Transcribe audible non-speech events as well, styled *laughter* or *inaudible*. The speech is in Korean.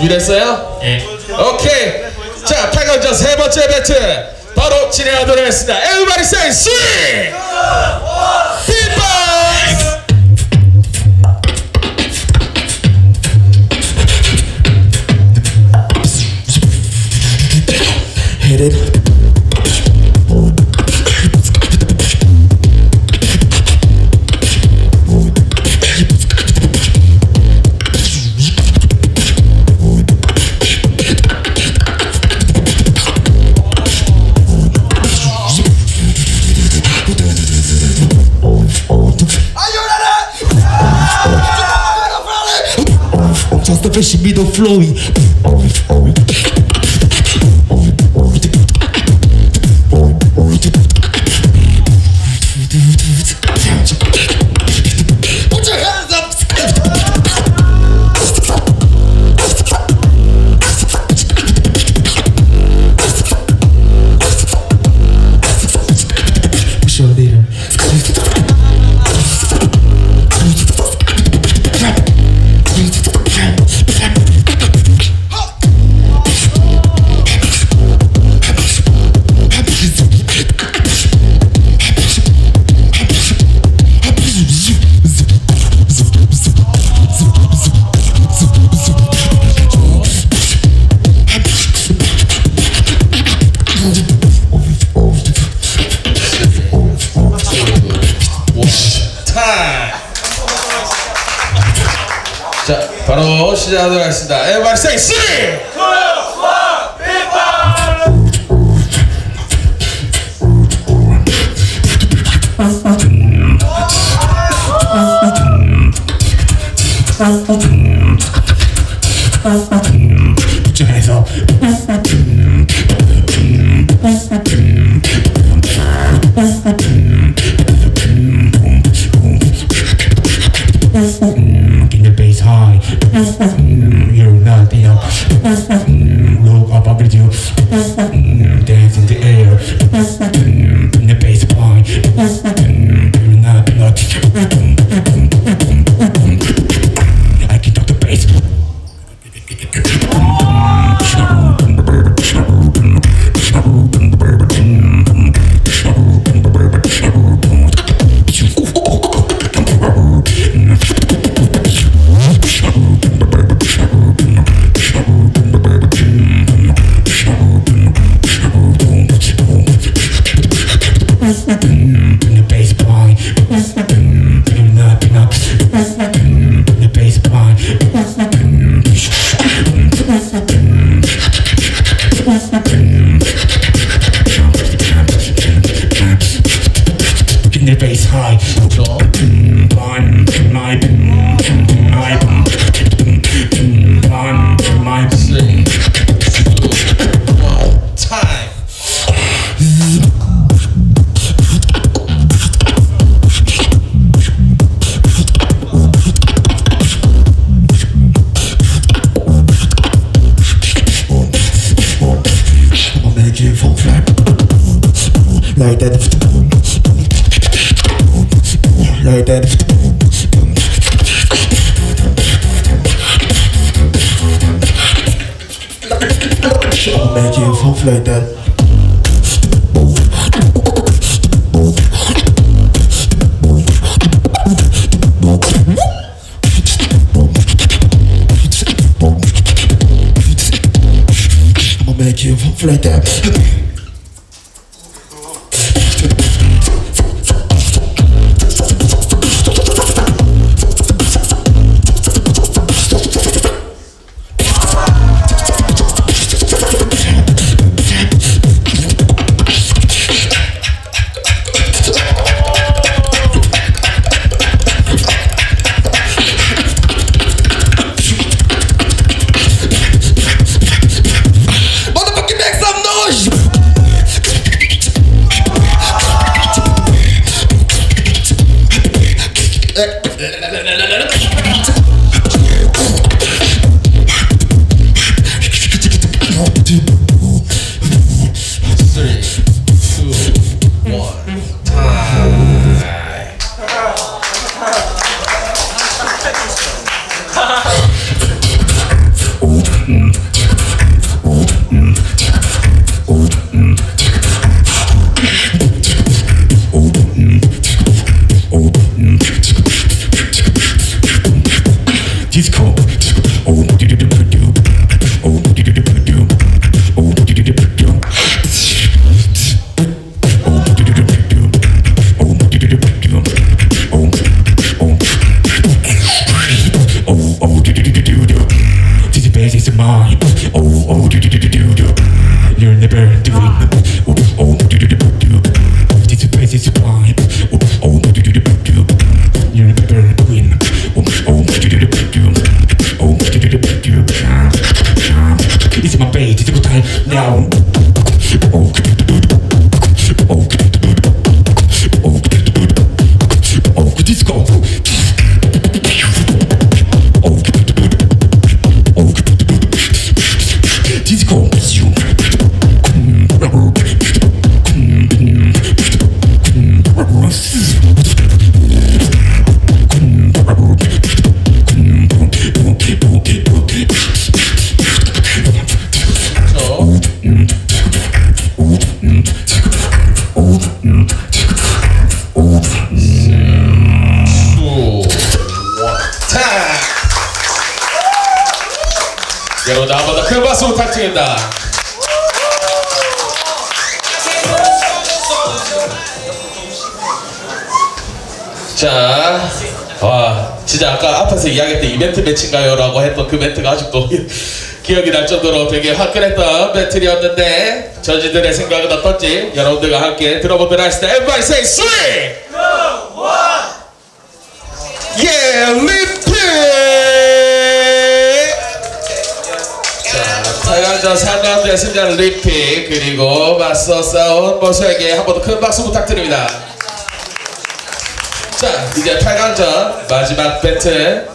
준비됐어요? 예. 오케이. 자, 8강전 세 번째 배틀 바로 진행하도록 하겠습니다. Everybody say three, the fish be the flowy. 바로 시작하도록 하겠습니다. Everybody say three. Thank you. Like that. Make you fall like that. Make you fall like that. fade to time now. Okay. 여러분들 한 번 더 큰 박수 부탁드립니다. 자, 와, 진짜 아까 앞에서 이야기했던 이벤트 매치인가요? 라고 했던 그 멘트가 아직도 *laughs* 기억이 날 정도로 되게 화끈했던 멘트였는데 저지들의 생각은 어떤지 여러분들과 함께 들어보도록 하겠습니다. Everybody say three! 자, 8강전 3라운드의 승자는 리픽 그리고 맞서 싸운 모수에게 한 번 더 큰 박수 부탁드립니다. 자, 이제 8강전 마지막 배틀